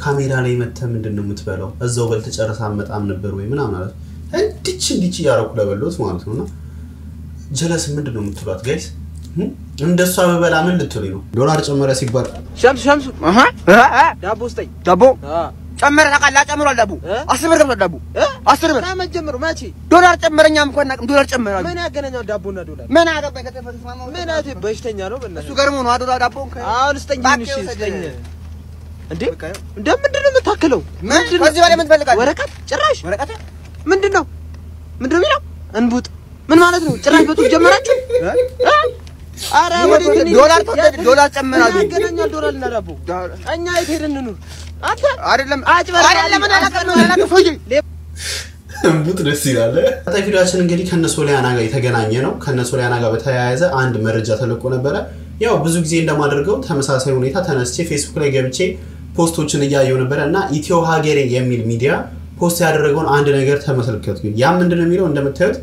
ካሜራ ላይ መተህ ምንድን ነው የምትበላው? እዛው በልተህ ጨርሰህ አትመጣም ነበር ወይ ምናምን አለ። እንዲች እንዲች እያደረኩ ለበሎት ማለት ነው እና ጀለስ ምንድን ነው የምትሏት guys? እንደሷ በበላ ምን ልትሉኝ ነው? ዶላር ጨመረ ሲባል ሸምሱ ሸምሱ ዳቦ ስጠኝ። ዳቦ ጨመረ ታውቃለህ? ጨምሯል ዳቦ አስር ብር ገብቷል ዳቦ አስር ብር ከመቼ ጀምሮ መቼ ዶላር ጨመረ። እኛም እኮ አናውቅም ዶላር ጨመረ ምን ያገናኛል ዳቦና ዶላር? ምን አገባኝ ከተፈቱ ማማ ምን አት በሽተኛ ነው በእናትህ። እሱ ገርሞ ነው ዶላር ዳቦ አሁን ስጠኝ እሺ ስጠኝ። እንዴ እንደ ምንድን ነው የምታክለው? ምንድን ነው? ከዚህ በላይ ምን ትፈልጋለህ? ወረቀት ጭራሽ ወረቀት ምንድን ነው ምንድን ነው የሚለው? እንቡጥ ምን ማለት ነው? ጭራሽ በጡት ጀመራችሁ? አረ ወደ እኔ ዶላር ተወደደ፣ ዶላር ጨመረ አሉ። ምን ያገናኛል ዶላር እና ዳቦ? እኛ የት ሄደን እንኑር? አንተ አይደለም አጭበርባሪ አይደለም ምን አላውቅም ምን አላውቅም ሰውዬ እንቡጥ ደስ ይላል። ቀጣይ ቪዲዮአችን እንግዲህ ከነ ሶሊያና ጋር የተገናኘ ነው። ከነ ሶሊያና ጋር በተያያዘ አንድ መረጃ ተለቆ ነበረ። ያው ብዙ ጊዜ እንደማደርገው ተመሳሳይ ሁኔታ ተነስቼ ፌስቡክ ላይ ገብቼ ፖስቶችን እያየው ነበረ እና ኢትዮ ሀገሬ የሚል ሚዲያ post ያደረገውን አንድ ነገር ተመለከትኩ። ያ ምንድን ነው የሚለው እንደምታዩት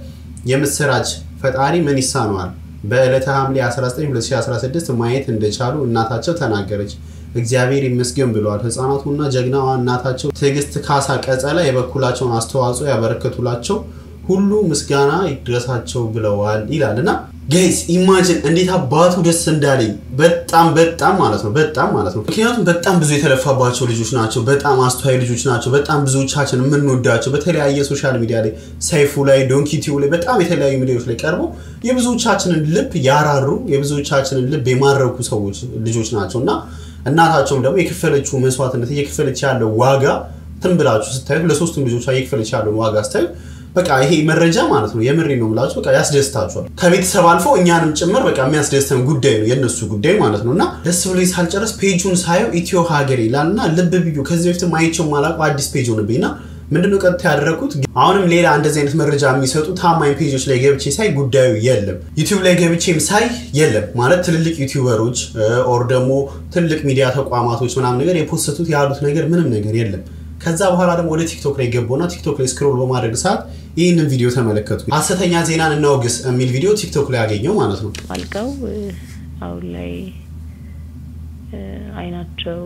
የምስራች ፈጣሪ ምን ይሳነዋል በዕለተ ሐምሌ 19 2016 ማየት እንደቻሉ እናታቸው ተናገረች። እግዚአብሔር ይመስገን ብለዋል። ህፃናቱና ጀግናዋ እናታቸው ትዕግስት ካሳ ቀጸላ የበኩላቸውን አስተዋጽኦ ያበረከቱላቸው ሁሉ ምስጋና ይድረሳቸው ብለዋል ይላል እና guys imagine እንዴት አባቱ ደስ እንዳለኝ በጣም በጣም ማለት ነው በጣም ማለት ነው። ምክንያቱም በጣም ብዙ የተለፋባቸው ልጆች ናቸው። በጣም አስተዋይ ልጆች ናቸው። በጣም ብዙዎቻችን የምንወዳቸው በተለያየ social media ላይ ሰይፉ ላይ ዶንኪ ቲዩብ ላይ በጣም የተለያዩ ሚዲያዎች ላይ ቀርበው የብዙዎቻችንን ልብ ያራሩ የብዙዎቻችንን ልብ የማረኩ ሰዎች ልጆች ናቸው እና እናታቸውም ደግሞ የከፈለችው መስዋዕትነት እየከፈለች ያለው ዋጋ ትን ብላችሁ ስታዩት ለሶስቱም ልጆቿ እየከፈለች ያለውን ዋጋ ስታዩት በቃ ይሄ መረጃ ማለት ነው የምሬ ነው የምላችሁ በቃ ያስደስታችኋል። ከቤተሰብ አልፎ እኛንም ጭምር በቃ የሚያስደስተን ጉዳይ ነው የእነሱ ጉዳይ ማለት ነው እና ደስ ብሎ ሳልጨርስ page ኡን ሳየው ኢትዮ ሀገር ይላል እና ልብ በሉ ከዚህ በፊት ማየቸው ማላውቀው አዲስ page ሆነብኝ እና ምንድነው ቀጥታ ያደረኩት አሁንም ሌላ እንደዚህ አይነት መረጃ የሚሰጡ ታማኝ page ኦች ላይ ገብቼ ሳይ ጉዳዩ የለም። ዩቲዩብ ላይ ገብቼም ሳይ የለም ማለት ትልልቅ YouTuber ኦች or ደግሞ ትልቅ ሚዲያ ተቋማቶች ምናምን ነገር የ post ቱት ያሉት ነገር ምንም ነገር የለም። ከዛ በኋላ ደግሞ ወደ ቲክቶክ ላይ ገባሁና ቲክቶክ ላይ scroll በማድረግ ሰዓት ይህንን ቪዲዮ ተመልከቱ። ሐሰተኛ ዜናን እናውግስ የሚል ቪዲዮ ቲክቶክ ላይ ያገኘው ማለት ነው። አልቀው አሁን ላይ አይናቸው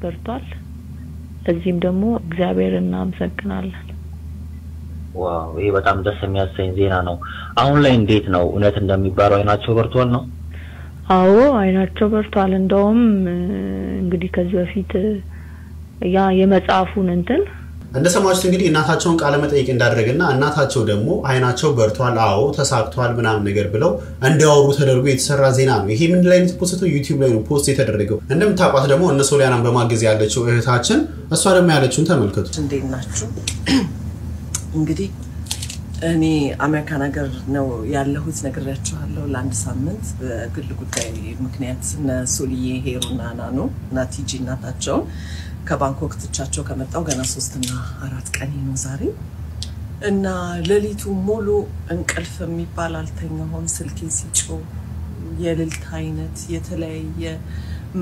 በርቷል። እዚህም ደግሞ እግዚአብሔር እናመሰግናለን። ዋው ይሄ በጣም ደስ የሚያሰኝ ዜና ነው። አሁን ላይ እንዴት ነው እውነት እንደሚባለው አይናቸው በርቷል ነው? አዎ አይናቸው በርቷል። እንደውም እንግዲህ ከዚህ በፊት ያ የመጽሐፉን እንትን እንደሰማችሁት እንግዲህ እናታቸውን ቃለ መጠይቅ እንዳደረገና እናታቸው ደግሞ አይናቸው በርቷል፣ አዎ ተሳክቷል ምናምን ነገር ብለው እንዲያወሩ ተደርጎ የተሰራ ዜና ነው። ይሄ ምን ላይ የተ post ው? ዩቲዩብ ላይ ነው post የተደረገው። እንደምታውቋት ደግሞ እነ ሶሊያናን በማገዝ ያለችው እህታችን፣ እሷ ደግሞ ያለችውን ተመልከቱ። እንዴት ናችሁ? እንግዲህ እኔ አሜሪካን ሀገር ነው ያለሁት፣ ነግሬያችኋለሁ። ለአንድ ሳምንት በግል ጉዳይ ምክንያት እነ ሶልዬ ሄሩና ናኖ እና ቲጂ እናታቸውን ከባንኮክ ትቻቸው ከመጣው ገና ሶስትና አራት ቀን ነው ዛሬ እና ሌሊቱ ሙሉ እንቅልፍ የሚባል አልተኛሁም። ስልኬ ሲጮህ የእልልታ አይነት የተለያየ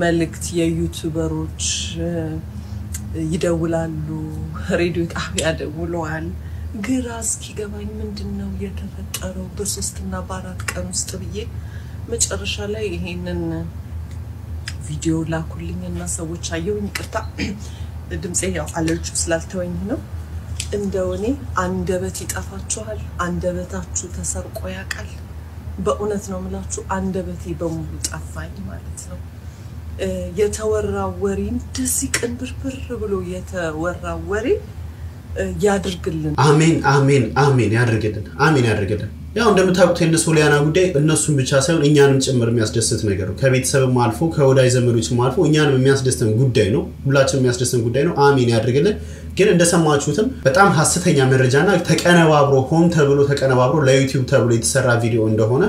መልእክት የዩቱበሮች ይደውላሉ፣ ሬዲዮ ጣቢያ ደውለዋል። ግራ እስኪገባኝ ምንድን ነው የተፈጠረው በሶስትና በአራት ቀን ውስጥ ብዬ መጨረሻ ላይ ይሄንን ቪዲዮ ላኩልኝ እና ሰዎች አየሁኝ። ይቅርታ ድምፄ ያው አለርጂው ስላልተወኝ ነው። እንደው አንደበት ይጠፋችኋል፣ አንደበታችሁ ተሰርቆ ያውቃል። በእውነት ነው የምላችሁ፣ አንደበቴ በሙሉ ጠፋኝ ማለት ነው። የተወራው ወሬ እንደዚህ ቅንብርብር ብሎ የተወራው ወሬ ያድርግልን። አሜን አሜን አሜን ያድርግልን፣ አሜን ያድርግልን። ያው እንደምታውቁት የእነ ሶሊያና ጉዳይ እነሱን ብቻ ሳይሆን እኛንም ጭምር የሚያስደስት ነገር ነው። ከቤተሰብም አልፎ ከወዳጅ ዘመዶችም አልፎ እኛንም የሚያስደስተን ጉዳይ ነው። ሁላችን የሚያስደስተን ጉዳይ ነው። አሜን ያድርግልን። ግን እንደሰማችሁትም በጣም ሀሰተኛ መረጃና ተቀነባብሮ ሆን ተብሎ ተቀነባብሮ ለዩቲዩብ ተብሎ የተሰራ ቪዲዮ እንደሆነ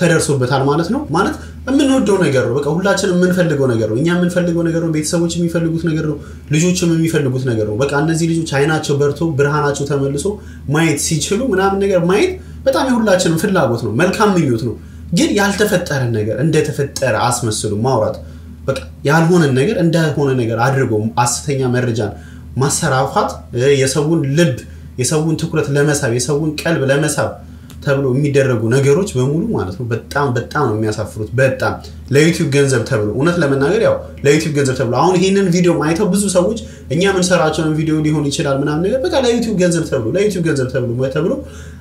ተደርሶበታል ማለት ነው። ማለት የምንወደው ነገር ነው። በቃ ሁላችንም የምንፈልገው ነገር ነው። እኛ የምንፈልገው ነገር ነው። ቤተሰቦች የሚፈልጉት ነገር ነው። ልጆችም የሚፈልጉት ነገር ነው። በቃ እነዚህ ልጆች አይናቸው በርቶ ብርሃናቸው ተመልሶ ማየት ሲችሉ ምናምን ነገር ማየት በጣም የሁላችንም ፍላጎት ነው፣ መልካም ምኞት ነው። ግን ያልተፈጠረን ነገር እንደተፈጠረ አስመስሉ ማውራት፣ በቃ ያልሆነን ነገር እንደሆነ ነገር አድርጎ ሐሰተኛ መረጃን ማሰራጨት የሰውን ልብ የሰውን ትኩረት ለመሳብ የሰውን ቀልብ ለመሳብ ተብሎ የሚደረጉ ነገሮች በሙሉ ማለት ነው በጣም በጣም ነው የሚያሳፍሩት። በጣም ለዩቲዩብ ገንዘብ ተብሎ እውነት ለመናገር ያው ለዩቲዩብ ገንዘብ ተብሎ አሁን ይህንን ቪዲዮ አይተው ብዙ ሰዎች እኛ የምንሰራቸውን ቪዲዮ ሊሆን ይችላል ምናምን ነገር በቃ ለዩቲዩብ ገንዘብ ተብሎ ለዩቲዩብ ገንዘብ ተብሎ ተብሎ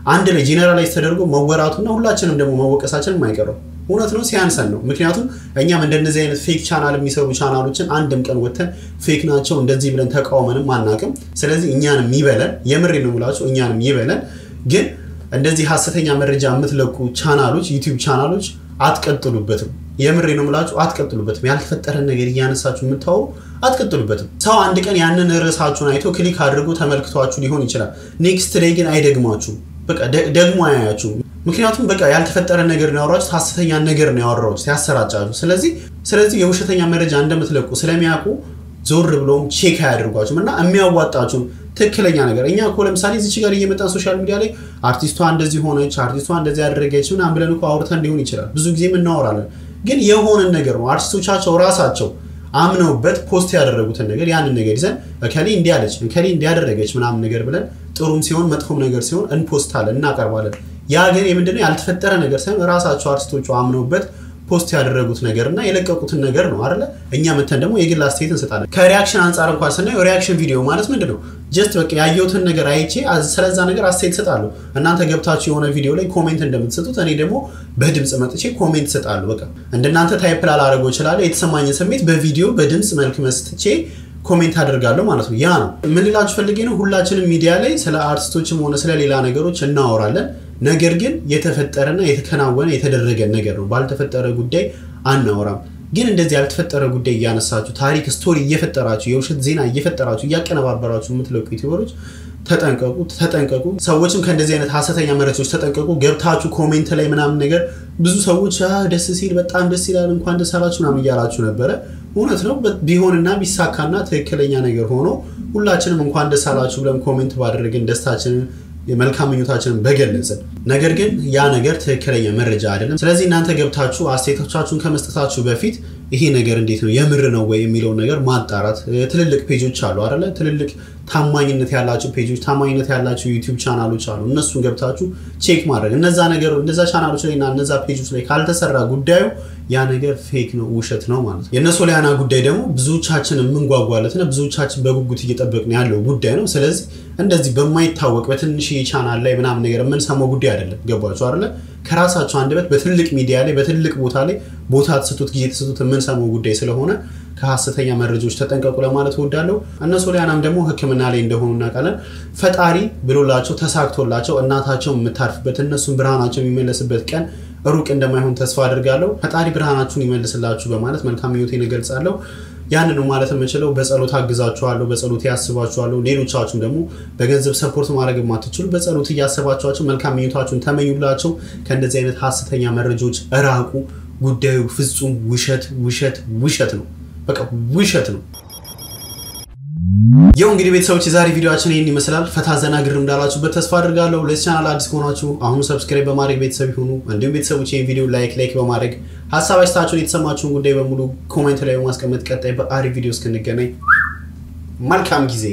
አንድ ላይ generalize ተደርጎ መወራቱና ሁላችንም ደግሞ መወቀሳችንም አይቀረው እውነት ነው ሲያንሰን ነው። ምክንያቱም እኛም እንደነዚህ አይነት fake ቻናል የሚሰሩ ቻናሎችን አንድም ቀን ወተን fake ናቸው እንደዚህ ብለን ተቃውመንም አናቅም። ስለዚህ እኛንም ይበለን፣ የምሬ ነው የምላችሁ እኛንም ይበለን ግን እንደዚህ ሀሰተኛ መረጃ የምትለቁ ቻናሎች ዩቲዩብ ቻናሎች አትቀጥሉበትም። የምሬ ነው የምላችሁ አትቀጥሉበትም። ያልተፈጠረን ነገር እያነሳችሁ የምታወሩ አትቀጥሉበትም። ሰው አንድ ቀን ያንን ርዕሳችሁን አይቶ click አድርጎ ተመልክቷችሁ ሊሆን ይችላል። next day ግን ደ- ደግሞ አያያችሁም። ምክንያቱም በቃ ያልተፈጠረ ነገር ነው ያወራችሁት፣ ሀሰተኛ ነገር ነው ያወራችሁት ያሰራጫችሁ። ስለዚህ ስለዚህ የውሸተኛ መረጃ እንደምትለቁ ስለሚያውቁ ዞር ብለውም check አያደርጓችሁም እና የሚያዋጣችሁም ትክክለኛ ነገር እኛ እኮ ለምሳሌ እዚች ጋር እየመጣን social media ላይ አርቲስቷ እንደዚህ ሆነች፣ አርቲስቷ እንደዚህ ያደረገች ምናምን ብለን እኮ አውርተን ሊሆን ይችላል። ብዙ ጊዜም እናወራለን። ግን የሆነን ነገር ነው አርቲስቶቻቸው ራሳቸው አምነውበት post ያደረጉትን ነገር ያንን ነገር ይዘን እከሌ እንዲህ አለች እከሌ እንዲህ አደረገች ምናምን ነገር ብለን ጥሩም ሲሆን መጥፎም ነገር ሲሆን እንፖስታለን፣ እናቀርባለን። ያ ግን የምንድነው ያልተፈጠረ ነገር ሳይሆን ራሳቸው አርቲስቶቹ አምነውበት post ያደረጉት ነገር እና የለቀቁትን ነገር ነው አይደለ? እኛ መተን ደግሞ የግል አስተያየት እንሰጣለን። ከ reaction አንጻር እንኳን ስናየው reaction video ማለት ምንድን ነው? just በቃ ያየሁትን ነገር አይቼ ስለዛ ነገር አስተያየት እሰጣለሁ። እናንተ ገብታችሁ የሆነ ቪዲዮ ላይ comment እንደምትሰጡት እኔ ደግሞ በድምፅ መጥቼ comment እሰጣለሁ። በቃ እንደናንተ type ላላረገው እችላለሁ። የተሰማኝን ስሜት በቪዲዮ በድምፅ መልክ መጥቼ comment አደርጋለሁ ማለት ነው። ያ ነው ምን ልላችሁ ፈልጌ ነው። ሁላችንም ሚዲያ ላይ ስለ አርቲስቶችም ሆነ ስለ ሌላ ነገሮች እናወራለን። ነገር ግን የተፈጠረና የተከናወነ የተደረገ ነገር ነው። ባልተፈጠረ ጉዳይ አናወራም። ግን እንደዚህ ያልተፈጠረ ጉዳይ እያነሳችሁ ታሪክ story እየፈጠራችሁ የውሸት ዜና እየፈጠራችሁ እያቀነባበራችሁ የምትለቁ ዩቲዩበሮች ተጠንቀቁ፣ ተጠንቀቁ። ሰዎችም ከእንደዚህ አይነት ሀሰተኛ መረጃዎች ተጠንቀቁ። ገብታችሁ comment ላይ ምናምን ነገር ብዙ ሰዎች "አ፣ ደስ ሲል በጣም ደስ ይላል እንኳን ደስ አላችሁ ምናምን እያላችሁ ነበረ። እውነት ነው ቢሆንና ቢሳካና ትክክለኛ ነገር ሆኖ ሁላችንም እንኳን ደስ አላችሁ ብለን comment ባደረግን ደስታችንን የመልካም ምኞታችንን በገለጽን። ነገር ግን ያ ነገር ትክክለኛ መረጃ አይደለም። ስለዚህ እናንተ ገብታችሁ አስተያየቶቻችሁን ከመስጠታችሁ በፊት ይሄ ነገር እንዴት ነው የምር ነው ወይ የሚለውን ነገር ማጣራት። ትልልቅ page ኦች አሉ አይደለ? ትልልቅ ታማኝነት ያላቸው page ኦች፣ ታማኝነት ያላቸው ዩቲዩብ ቻናሎች አሉ። እነሱን ገብታችሁ check ማድረግ እነዛ ነገር እነዛ ቻናሎች ላይ እና እነዛ page ኦች ላይ ካልተሰራ ጉዳዩ ያ ነገር fake ነው ውሸት ነው ማለት ነው። የእነ ሶሊያና ጉዳይ ደግሞ ብዙዎቻችን የምንጓጓለትና ብዙዎቻችን በጉጉት እየጠበቅን ያለው ጉዳይ ነው። ስለዚህ እንደዚህ በማይታወቅ በትንሽ ቻናል ላይ ምናምን ነገር የምንሰማው ጉዳይ አይደለም። ገባችሁ አይደለ? ከራሳቸው አንደበት በትልቅ ሚዲያ ላይ በትልቅ ቦታ ላይ ቦታ ተሰጥቶት ጊዜ ተሰጥቶት የምንሰማው ጉዳይ ስለሆነ ከሀሰተኛ መረጃዎች ተጠንቀቁ ለማለት እወዳለሁ። እነ ሶሊያናም ደግሞ ሕክምና ላይ እንደሆኑ እናውቃለን። ፈጣሪ ብሎላቸው ተሳክቶላቸው እናታቸው የምታርፍበት እነሱን ብርሃናቸው የሚመለስበት ቀን ሩቅ እንደማይሆን ተስፋ አድርጋለሁ። ፈጣሪ ብርሃናችሁን ይመልስላችሁ በማለት መልካም ምኞቴን እገልጻለሁ። ያንን ነው ማለት የምችለው። በጸሎት አግዛችኋለሁ፣ በጸሎት አስባችኋለሁ። ሌሎቻችሁም ደግሞ በገንዘብ support ማድረግ የማትችሉ በጸሎት እያሰባችኋቸው መልካም ምኞታችሁን ተመኙላቸው። ከእንደዚህ አይነት ሀሰተኛ መረጃዎች እራቁ። ጉዳዩ ፍጹም ውሸት ውሸት ውሸት ነው። በቃ ውሸት ነው። ያው እንግዲህ ቤተሰቦች የዛሬ ቪዲዮአችን ይህን ይመስላል። ፈታ ዘና ግር እንዳላችሁበት ተስፋ አድርጋለሁ። ለዚህ ቻናል አዲስ ከሆናችሁ አሁኑ subscribe በማድረግ ቤተሰብ ይሁኑ። እንዲሁም ቤተሰቦች ይህን ቪዲዮ like like በማድረግ ሀሳብ አስተያየታችሁን የተሰማችሁን ጉዳይ በሙሉ comment ላይ በማስቀመጥ ቀጣይ በአሪፍ ቪዲዮ እስክንገናኝ መልካም ጊዜ